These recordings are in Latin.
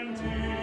and dear.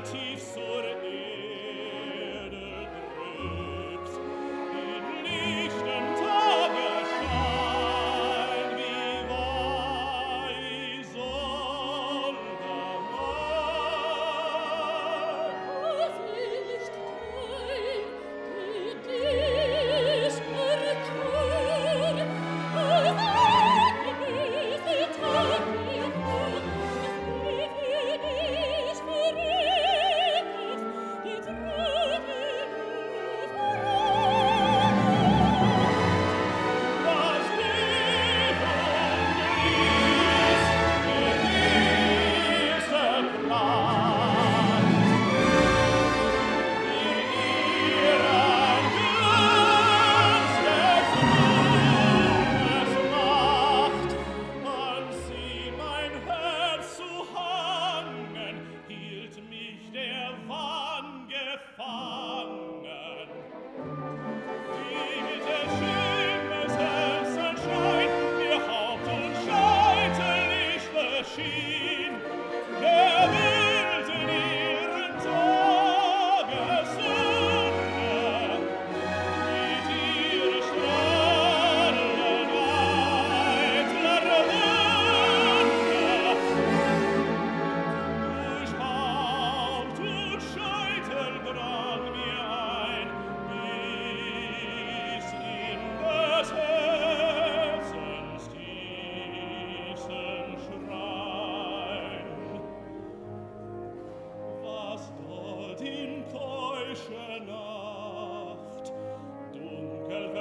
Team.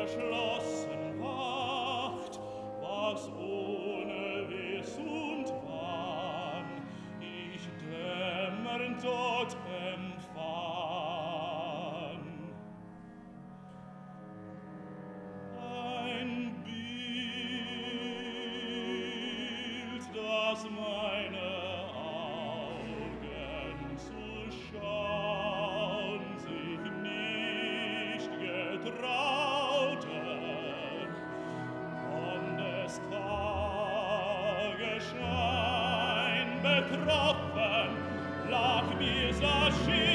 geschlossen wacht, was ohne Wiss und ich dämmern dort troppen, lag mir sa.